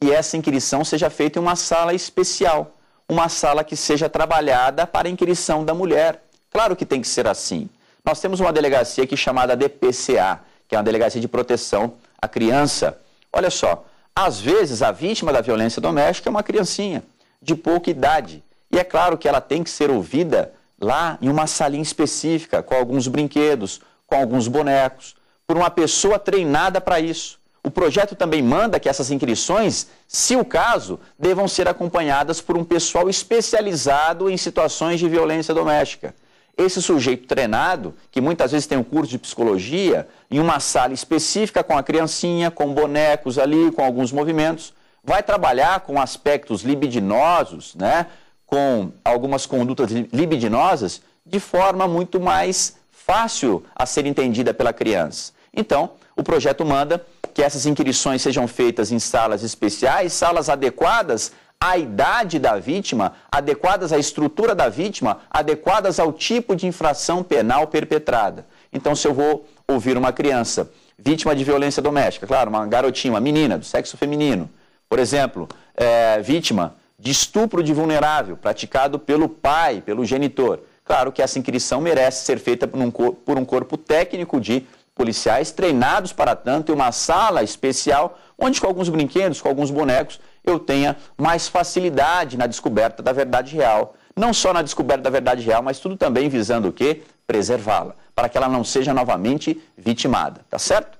que essa inquirição seja feita em uma sala especial, uma sala que seja trabalhada para a inquirição da mulher. Claro que tem que ser assim. Nós temos uma delegacia aqui chamada DPCA, que é uma delegacia de proteção à criança. Olha só, às vezes a vítima da violência doméstica é uma criancinha de pouca idade. E é claro que ela tem que ser ouvida lá em uma salinha específica, com alguns brinquedos, com alguns bonecos, por uma pessoa treinada para isso. O projeto também manda que essas inscrições, se o caso, devam ser acompanhadas por um pessoal especializado em situações de violência doméstica. Esse sujeito treinado, que muitas vezes tem um curso de psicologia, em uma sala específica com a criancinha, com bonecos ali, com alguns movimentos, vai trabalhar com aspectos libidinosos, né, com algumas condutas libidinosas, de forma muito mais fácil a ser entendida pela criança. Então, o projeto manda que essas inquirições sejam feitas em salas especiais, salas adequadas à idade da vítima, adequadas à estrutura da vítima, adequadas ao tipo de infração penal perpetrada. Então, se eu vou ouvir uma criança vítima de violência doméstica, claro, uma garotinha, uma menina do sexo feminino, por exemplo, é, vítima de estupro de vulnerável praticado pelo pai, pelo genitor. Claro que essa inquirição merece ser feita por um, por um corpo técnico de policiais treinados para tanto em uma sala especial, onde com alguns brinquedos, com alguns bonecos, eu tenha mais facilidade na descoberta da verdade real. Não só na descoberta da verdade real, mas tudo também visando o quê? Preservá-la, para que ela não seja novamente vitimada, tá certo?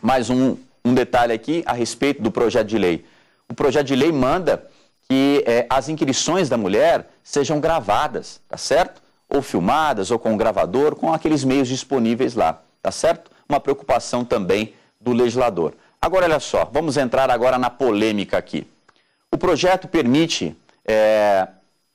Mais um, um detalhe aqui a respeito do projeto de lei. O projeto de lei manda que é, as inquirições da mulher sejam gravadas, tá certo? Ou filmadas, ou com gravador, com aqueles meios disponíveis lá, tá certo? Uma preocupação também do legislador. Agora, olha só, vamos entrar agora na polêmica aqui. O projeto permite é,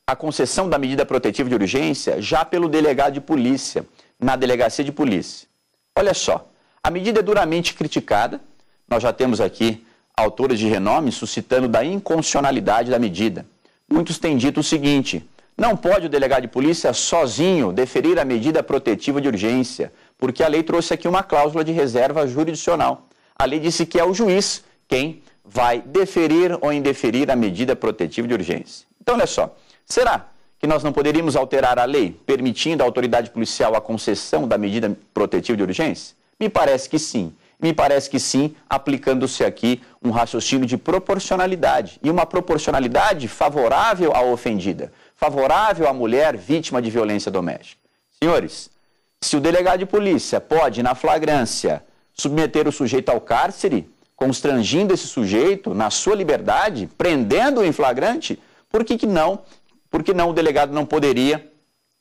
a concessão da medida protetiva de urgência já pelo delegado de polícia, na delegacia de polícia. Olha só, a medida é duramente criticada, nós já temos aqui autores de renome suscitando da inconstitucionalidade da medida. Muitos têm dito o seguinte: não pode o delegado de polícia sozinho deferir a medida protetiva de urgência, porque a lei trouxe aqui uma cláusula de reserva jurisdicional a lei disse que é o juiz quem vai deferir ou indeferir a medida protetiva de urgência. Então, olha só, será que nós não poderíamos alterar a lei permitindo à autoridade policial a concessão da medida protetiva de urgência? Me parece que sim. Me parece que sim, aplicando-se aqui um raciocínio de proporcionalidade e uma proporcionalidade favorável à ofendida, favorável à mulher vítima de violência doméstica. Senhores, se o delegado de polícia pode, na flagrância, submeter o sujeito ao cárcere, constrangindo esse sujeito na sua liberdade, prendendo-o em flagrante, por que, que não? Por que não o delegado não poderia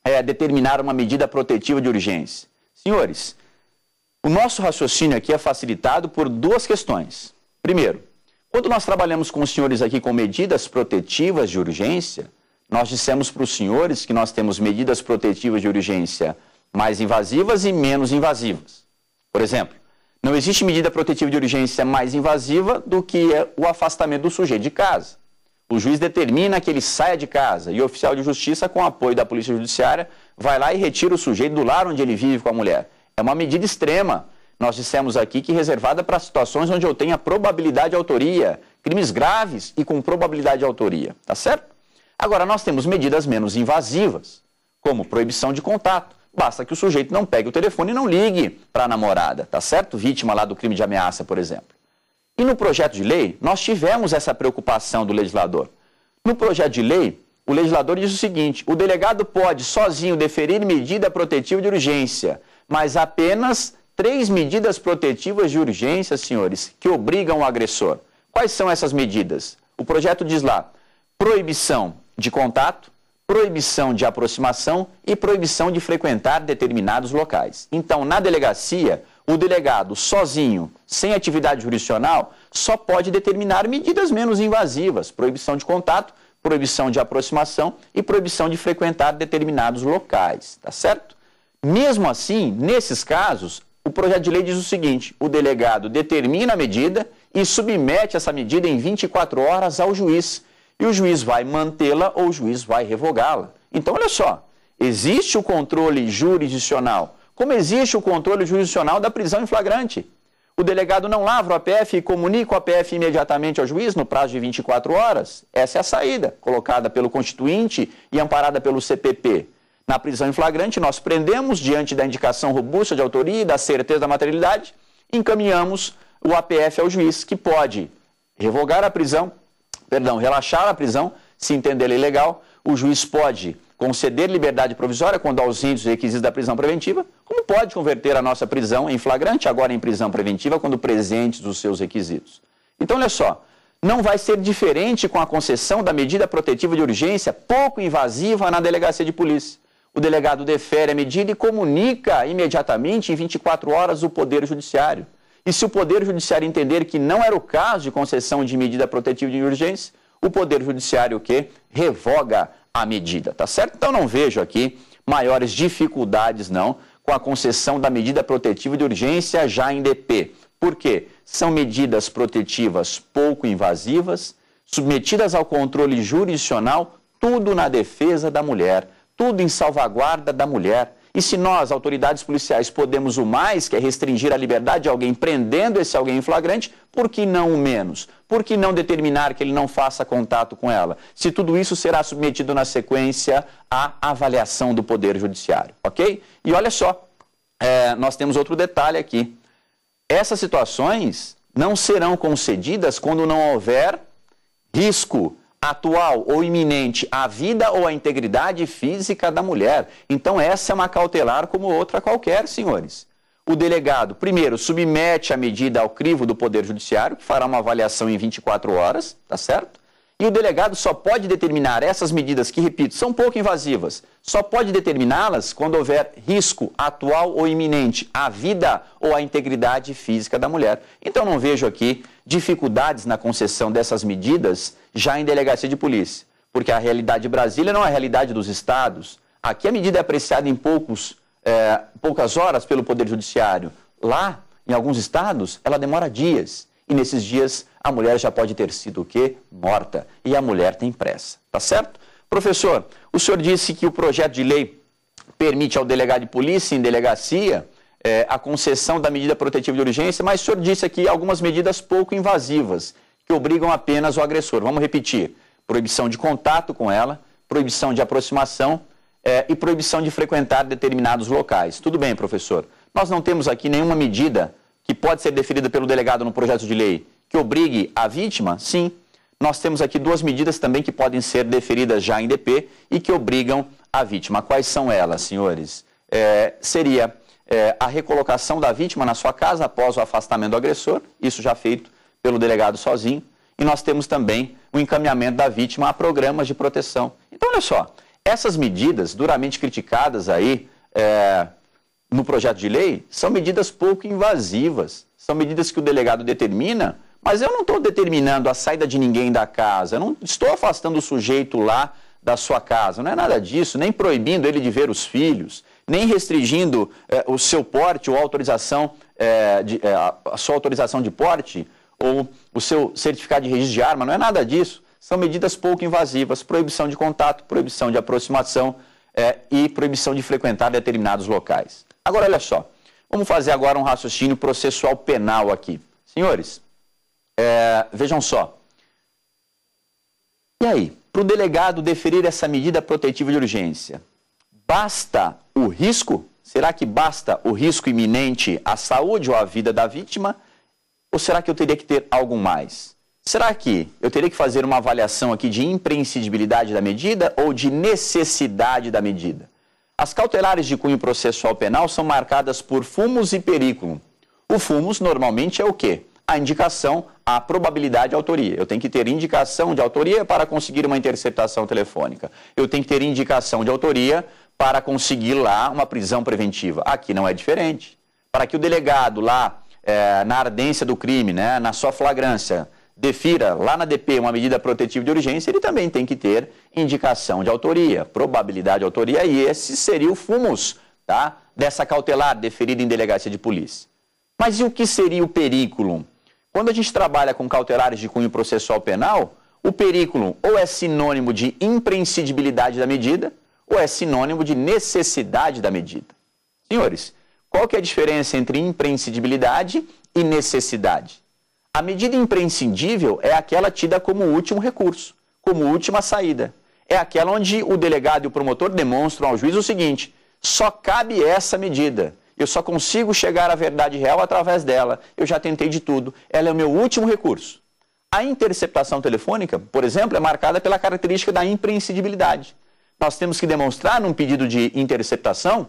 é, determinar uma medida protetiva de urgência? Senhores, o nosso raciocínio aqui é facilitado por duas questões. Primeiro, quando nós trabalhamos com os senhores aqui com medidas protetivas de urgência, nós dissemos para os senhores que nós temos medidas protetivas de urgência mais invasivas e menos invasivas. Por exemplo, não existe medida protetiva de urgência mais invasiva do que o afastamento do sujeito de casa. O juiz determina que ele saia de casa e o oficial de justiça, com apoio da Polícia Judiciária, vai lá e retira o sujeito do lar onde ele vive com a mulher. É uma medida extrema. Nós dissemos aqui que reservada para situações onde eu tenha probabilidade de autoria, crimes graves e com probabilidade de autoria. Tá certo? Agora, nós temos medidas menos invasivas, como proibição de contato. Basta que o sujeito não pegue o telefone e não ligue para a namorada, tá certo? Vítima lá do crime de ameaça, por exemplo. E no projeto de lei, nós tivemos essa preocupação do legislador. No projeto de lei, o legislador diz o seguinte: o delegado pode sozinho deferir medida protetiva de urgência, mas apenas três medidas protetivas de urgência, senhores, que obrigam o agressor. Quais são essas medidas? O projeto diz lá: proibição de contato, proibição de aproximação e proibição de frequentar determinados locais. Então, na delegacia, o delegado sozinho, sem atividade jurisdicional, só pode determinar medidas menos invasivas, proibição de contato, proibição de aproximação e proibição de frequentar determinados locais, tá certo? Mesmo assim, nesses casos, o projeto de lei diz o seguinte: o delegado determina a medida e submete essa medida em 24 horas ao juiz e o juiz vai mantê-la ou o juiz vai revogá-la. Então, olha só, existe o controle jurisdicional, como existe o controle jurisdicional da prisão em flagrante. O delegado não lavra o APF e comunica o APF imediatamente ao juiz no prazo de 24 horas. Essa é a saída, colocada pelo Constituinte e amparada pelo CPP. Na prisão em flagrante, nós prendemos, diante da indicação robusta de autoria e da certeza da materialidade, encaminhamos o APF ao juiz, que pode revogar a prisão, perdão, relaxar a prisão, se entender ilegal, o juiz pode conceder liberdade provisória quando ausentes os requisitos da prisão preventiva, como pode converter a nossa prisão em flagrante, agora em prisão preventiva, quando presentes os seus requisitos. Então, olha só, não vai ser diferente com a concessão da medida protetiva de urgência pouco invasiva na delegacia de polícia. o delegado defere a medida e comunica imediatamente, em 24 horas, o Poder Judiciário. E se o Poder Judiciário entender que não era o caso de concessão de medida protetiva de urgência, o Poder Judiciário o quê? Revoga a medida, tá certo? Então não vejo aqui maiores dificuldades, não, com a concessão da medida protetiva de urgência já em DP. Por quê? São medidas protetivas pouco invasivas, submetidas ao controle jurisdicional, tudo na defesa da mulher, tudo em salvaguarda da mulher. E se nós, autoridades policiais, podemos o mais, que é restringir a liberdade de alguém, prendendo esse alguém em flagrante, por que não o menos? Por que não determinar que ele não faça contato com ela? Se tudo isso será submetido na sequência à avaliação do Poder Judiciário, ok? E olha só, é, nós temos outro detalhe aqui. Essas situações não serão concedidas quando não houver risco atual ou iminente à vida ou à integridade física da mulher. Então, essa é uma cautelar como outra qualquer, senhores. O delegado, primeiro, submete a medida ao crivo do Poder Judiciário, que fará uma avaliação em 24 horas, tá certo? E o delegado só pode determinar essas medidas, que, repito, são pouco invasivas, só pode determiná-las quando houver risco atual ou iminente à vida ou à integridade física da mulher. Então, não vejo aqui dificuldades na concessão dessas medidas já em delegacia de polícia, porque a realidade de Brasília não é a realidade dos estados. Aqui a medida é apreciada em poucos, é, poucas horas pelo Poder Judiciário. Lá, em alguns estados, ela demora dias. E nesses dias a mulher já pode ter sido o quê? Morta. E a mulher tem pressa. Tá certo? Professor, o senhor disse que o projeto de lei permite ao delegado de polícia em delegacia é, a concessão da medida protetiva de urgência, mas o senhor disse aqui algumas medidas pouco invasivas, que obrigam apenas o agressor. Vamos repetir: proibição de contato com ela, proibição de aproximação é, e proibição de frequentar determinados locais. Tudo bem, professor. Nós não temos aqui nenhuma medida que pode ser deferida pelo delegado no projeto de lei que obrigue a vítima? Sim. Nós temos aqui duas medidas também que podem ser deferidas já em DP e que obrigam a vítima. Quais são elas, senhores? É, seria é, a recolocação da vítima na sua casa após o afastamento do agressor, isso já feito pelo delegado sozinho. E nós temos também o encaminhamento da vítima a programas de proteção. Então, olha só, essas medidas duramente criticadas aí é, no projeto de lei são medidas pouco invasivas, são medidas que o delegado determina mas eu não estou determinando a saída de ninguém da casa, eu não estou afastando o sujeito lá da sua casa, não é nada disso, nem proibindo ele de ver os filhos, nem restringindo eh, o seu porte ou autorização, eh, de, eh, a sua autorização de porte ou o seu certificado de registro de arma, não é nada disso. São medidas pouco invasivas, proibição de contato, proibição de aproximação e proibição de frequentar determinados locais. Agora, olha só, vamos fazer agora um raciocínio processual penal aqui. Senhores, vejam só. E aí, para o delegado deferir essa medida protetiva de urgência, basta o risco? Será que basta o risco iminente à saúde ou à vida da vítima? Ou será que eu teria que ter algo mais? Será que eu teria que fazer uma avaliação aqui de imprescindibilidade da medida ou de necessidade da medida? As cautelares de cunho processual penal são marcadas por fumos e perículo. O fumos normalmente é o quê? a indicação, a probabilidade de autoria. Eu tenho que ter indicação de autoria para conseguir uma interceptação telefônica. Eu tenho que ter indicação de autoria para conseguir lá uma prisão preventiva. Aqui não é diferente. Para que o delegado lá, é, na ardência do crime, né, na sua flagrância, defira lá na DP uma medida protetiva de urgência, ele também tem que ter indicação de autoria, probabilidade de autoria, e esse seria o fumus tá, dessa cautelar deferida em delegacia de polícia. Mas e o que seria o perículo? Quando a gente trabalha com cautelares de cunho processual penal, o perículo ou é sinônimo de imprescindibilidade da medida, ou é sinônimo de necessidade da medida. Senhores, qual que é a diferença entre imprescindibilidade e necessidade? A medida imprescindível é aquela tida como último recurso, como última saída. É aquela onde o delegado e o promotor demonstram ao juiz o seguinte: só cabe essa medida. Eu só consigo chegar à verdade real através dela. Eu já tentei de tudo. Ela é o meu último recurso. A interceptação telefônica, por exemplo, é marcada pela característica da imprescindibilidade. Nós temos que demonstrar num pedido de interceptação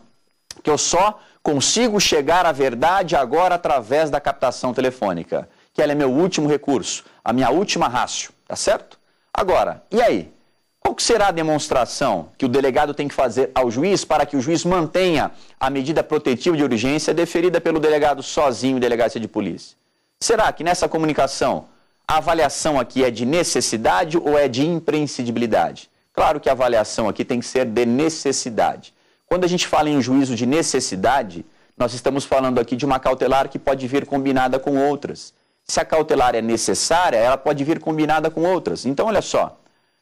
que eu só consigo chegar à verdade agora através da captação telefônica, que ela é meu último recurso, a minha última rácio, tá certo? Agora, e aí? Qual será a demonstração que o delegado tem que fazer ao juiz para que o juiz mantenha a medida protetiva de urgência deferida pelo delegado sozinho delegacia de polícia? Será que nessa comunicação a avaliação aqui é de necessidade ou é de imprescindibilidade? Claro que a avaliação aqui tem que ser de necessidade. Quando a gente fala em um juízo de necessidade, nós estamos falando aqui de uma cautelar que pode vir combinada com outras. Se a cautelar é necessária, ela pode vir combinada com outras. Então, olha só,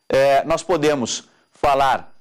é, nós podemos falar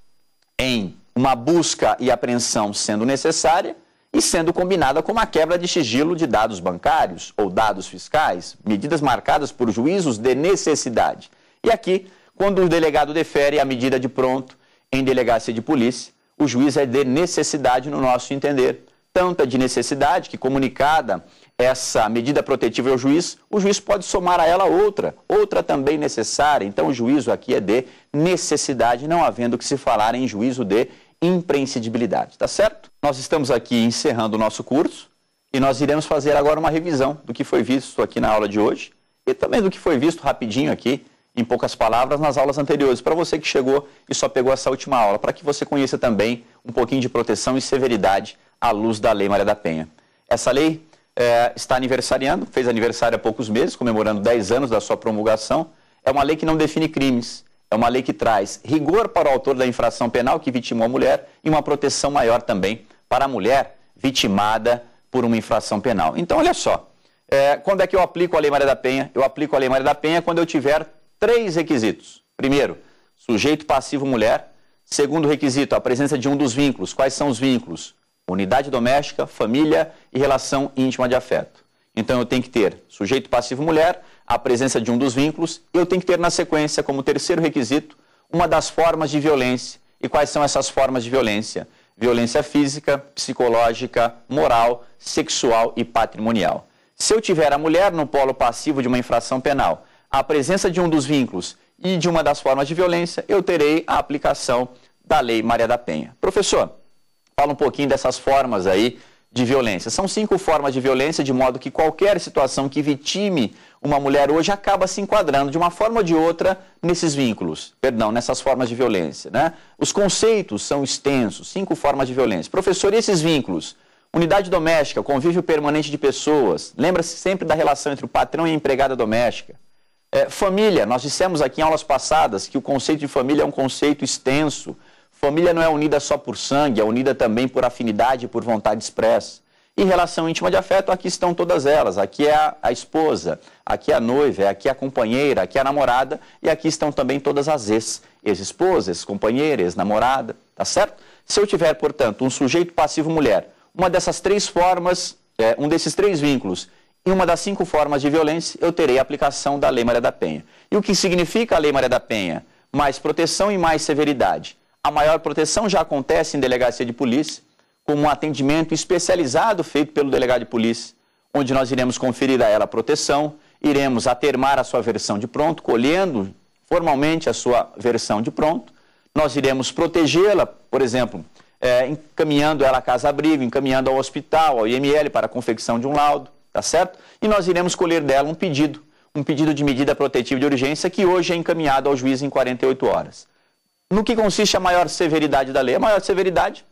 em uma busca e apreensão sendo necessária e sendo combinada com uma quebra de sigilo de dados bancários ou dados fiscais, medidas marcadas por juízos de necessidade. E aqui, quando o delegado defere a medida de pronto em delegacia de polícia, o juiz é de necessidade no nosso entender. Tanta de necessidade que, comunicada essa medida protetiva ao juiz, o juiz pode somar a ela outra, outra também necessária. Então, o juízo aqui é de necessidade, não havendo que se falar em juízo de imprescindibilidade, tá certo? Nós estamos aqui encerrando o nosso curso e nós iremos fazer agora uma revisão do que foi visto aqui na aula de hoje e também do que foi visto rapidinho aqui, em poucas palavras, nas aulas anteriores, para você que chegou e só pegou essa última aula, para que você conheça também um pouquinho de proteção e severidade à luz da Lei Maria da Penha. Essa lei é, está aniversariando, fez aniversário há poucos meses, comemorando 10 anos da sua promulgação. É uma lei que não define crimes, é uma lei que traz rigor para o autor da infração penal que vitimou a mulher e uma proteção maior também para a mulher vitimada por uma infração penal. Então, olha só, é, quando é que eu aplico a Lei Maria da Penha? Eu aplico a Lei Maria da Penha quando eu tiver três requisitos. Primeiro, sujeito passivo mulher. Segundo requisito, a presença de um dos vínculos. Quais são os vínculos? unidade doméstica, família e relação íntima de afeto. Então eu tenho que ter sujeito passivo mulher, a presença de um dos vínculos, e eu tenho que ter na sequência, como terceiro requisito, uma das formas de violência. E quais são essas formas de violência? Violência física, psicológica, moral, sexual e patrimonial. Se eu tiver a mulher no polo passivo de uma infração penal, a presença de um dos vínculos e de uma das formas de violência, eu terei a aplicação da Lei Maria da Penha. Professor, fala um pouquinho dessas formas aí de violência. São cinco formas de violência, de modo que qualquer situação que vitime uma mulher hoje acaba se enquadrando de uma forma ou de outra nesses vínculos, perdão, nessas formas de violência. Né? Os conceitos são extensos, cinco formas de violência. Professor, e esses vínculos? Unidade doméstica, convívio permanente de pessoas. Lembra-se sempre da relação entre o patrão e a empregada doméstica. É, família, nós dissemos aqui em aulas passadas que o conceito de família é um conceito extenso. Família não é unida só por sangue, é unida também por afinidade e por vontade expressa. E relação íntima de afeto, aqui estão todas elas. Aqui é a, a esposa, aqui é a noiva, aqui é a companheira, aqui é a namorada e aqui estão também todas as ex. Ex-esposa, ex-companheira, ex-namorada, tá certo? Se eu tiver, portanto, um sujeito passivo mulher, uma dessas três formas, é, um desses três vínculos e uma das cinco formas de violência, eu terei a aplicação da Lei Maria da Penha. E o que significa a Lei Maria da Penha? Mais proteção e mais severidade. A maior proteção já acontece em delegacia de polícia, com um atendimento especializado feito pelo delegado de polícia, onde nós iremos conferir a ela a proteção, iremos atermar a sua versão de pronto, colhendo formalmente a sua versão de pronto. Nós iremos protegê-la, por exemplo, é, encaminhando ela à casa-abrigo, encaminhando ao hospital, ao IML para a confecção de um laudo, tá certo? E nós iremos colher dela um pedido, um pedido de medida protetiva de urgência que hoje é encaminhado ao juiz em 48 horas. No que consiste a maior severidade da lei? A maior severidade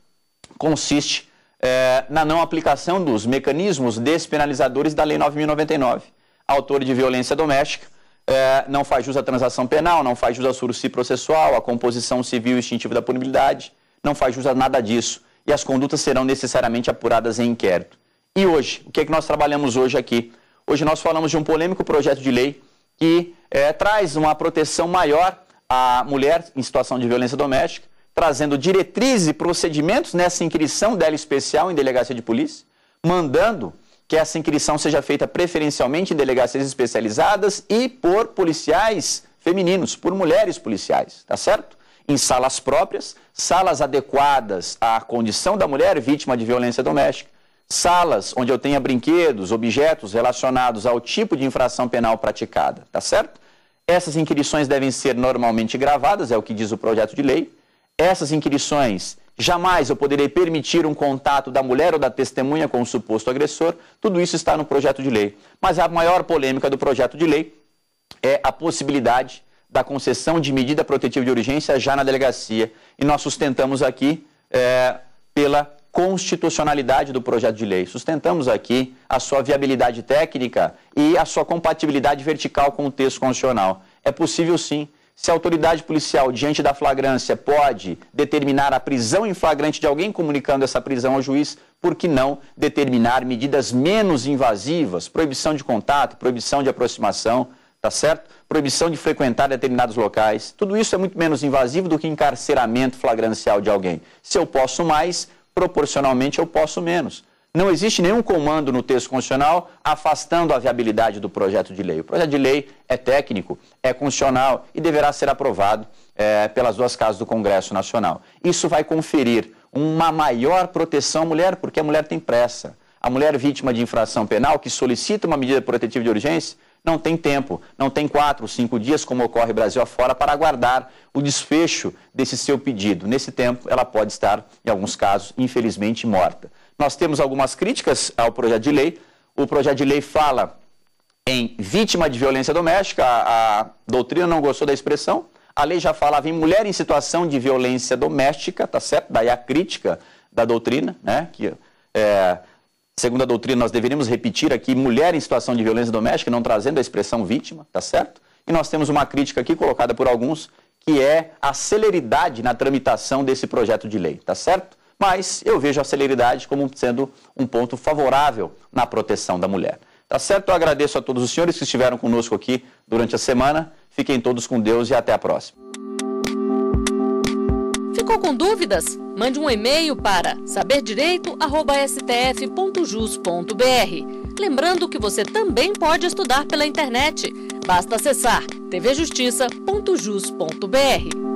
consiste é, na não aplicação dos mecanismos despenalizadores da Lei 9.099. Autor de violência doméstica é, não faz jus à transação penal, não faz jus ao sursi processual, à composição civil extintiva da punibilidade, não faz jus a nada disso. E as condutas serão necessariamente apuradas em inquérito. E hoje, o que é que nós trabalhamos hoje aqui? Hoje nós falamos de um polêmico projeto de lei que é, traz uma proteção maior a mulher em situação de violência doméstica, trazendo diretrizes e procedimentos nessa inscrição dela especial em delegacia de polícia, mandando que essa inscrição seja feita preferencialmente em delegacias especializadas e por policiais femininos, por mulheres policiais, tá certo? Em salas próprias, salas adequadas à condição da mulher vítima de violência doméstica, salas onde eu tenha brinquedos, objetos relacionados ao tipo de infração penal praticada, tá certo? Essas inquirições devem ser normalmente gravadas, é o que diz o projeto de lei. Essas inquirições, jamais eu poderei permitir um contato da mulher ou da testemunha com o suposto agressor. Tudo isso está no projeto de lei. Mas a maior polêmica do projeto de lei é a possibilidade da concessão de medida protetiva de urgência já na delegacia. E nós sustentamos aqui é, pela constitucionalidade do projeto de lei. Sustentamos aqui a sua viabilidade técnica e a sua compatibilidade vertical com o texto constitucional. É possível sim. Se a autoridade policial, diante da flagrância, pode determinar a prisão em flagrante de alguém comunicando essa prisão ao juiz, por que não determinar medidas menos invasivas, proibição de contato, proibição de aproximação, tá certo? Proibição de frequentar determinados locais. Tudo isso é muito menos invasivo do que encarceramento flagrancial de alguém. Se eu posso mais, proporcionalmente eu posso menos. Não existe nenhum comando no texto constitucional afastando a viabilidade do projeto de lei. O projeto de lei é técnico, é constitucional e deverá ser aprovado é, pelas duas casas do Congresso Nacional. Isso vai conferir uma maior proteção à mulher, porque a mulher tem pressa. A mulher vítima de infração penal que solicita uma medida protetiva de urgência não tem tempo, não tem quatro, cinco dias, como ocorre Brasil afora, para aguardar o desfecho desse seu pedido. Nesse tempo, ela pode estar, em alguns casos, infelizmente morta. Nós temos algumas críticas ao projeto de lei. O projeto de lei fala em vítima de violência doméstica, a, a doutrina não gostou da expressão. A lei já falava em mulher em situação de violência doméstica, tá certo? Daí a crítica da doutrina, né? Que é, Segundo a doutrina, nós deveríamos repetir aqui mulher em situação de violência doméstica, não trazendo a expressão vítima, tá certo? E nós temos uma crítica aqui colocada por alguns, que é a celeridade na tramitação desse projeto de lei, tá certo? Mas eu vejo a celeridade como sendo um ponto favorável na proteção da mulher. Tá certo? Eu agradeço a todos os senhores que estiveram conosco aqui durante a semana. Fiquem todos com Deus e até a próxima. Ficou com dúvidas? Mande um e-mail para saberdireito@stf.jus.br. Lembrando que você também pode estudar pela internet. Basta acessar tvjustiça.jus.br.